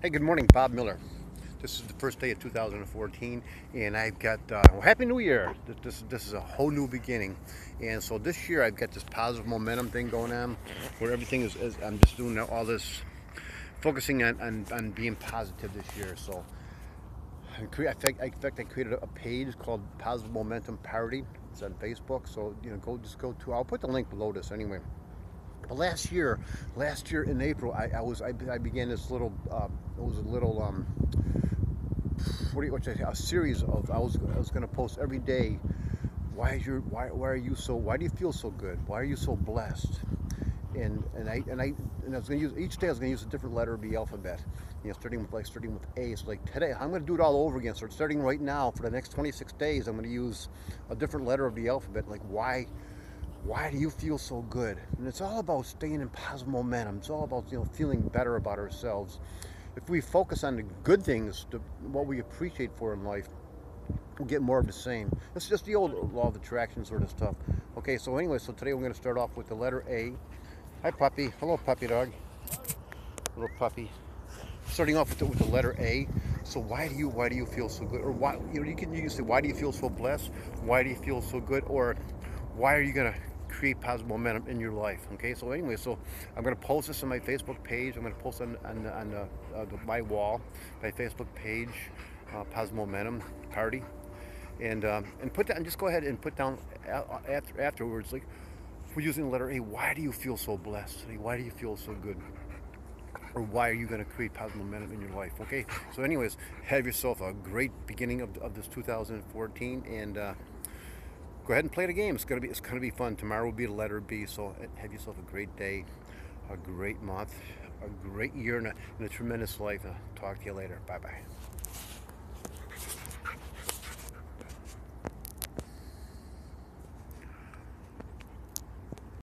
Hey, good morning, Bob Miller. This is the first day of 2014, and I've got uh, well, Happy New Year. This, this is a whole new beginning, and so this year I've got this positive momentum thing going on, where everything is, is I'm just doing all this, focusing on, on, on being positive this year. So, in fact, in fact, I created a page called Positive Momentum Party. It's on Facebook, so you know, go just go to. I'll put the link below this anyway. But last year, last year in April, I, I was I, I, began this little uh, it was a little um, what do you what you say a series of I was I was going to post every day. Why is your why why are you so why do you feel so good? Why are you so blessed? And and I and I and I was going to use each day I was going to use a different letter of the alphabet. You know, starting with like starting with A. So like today, I'm going to do it all over again. So starting right now for the next 26 days, I'm going to use a different letter of the alphabet. Like why why do you feel so good? And it's all about staying in positive momentum. It's all about you know feeling better about ourselves. If we focus on the good things, the, what we appreciate for in life, we'll get more of the same. It's just the old law of attraction sort of stuff. Okay, so anyway, so today we're going to start off with the letter A. Hi, puppy. Hello, puppy dog. Little puppy. Starting off with the, with the letter A. So why do you why do you feel so good? Or why you know you can you can say why do you feel so blessed? Why do you feel so good? Or why are you gonna create positive momentum in your life. Okay, so anyway, so I'm to post this on my Facebook page. I'm to post on on, on uh, my wall, my Facebook page, uh, positive momentum party, and um, and put down. Just go ahead and put down after afterwards. Like we're using the letter A. Why do you feel so blessed? Why do you feel so good? or why are you going to create positive momentum in your life okay so anyways have yourself a great beginning of, of this 2014 and uh, go ahead and play the game. It's gonna be it's gonna be fun. Tomorrow will be the letter B. So have yourself a great day, a great month, a great year, and a, and a tremendous life. I'll talk to you later. Bye bye.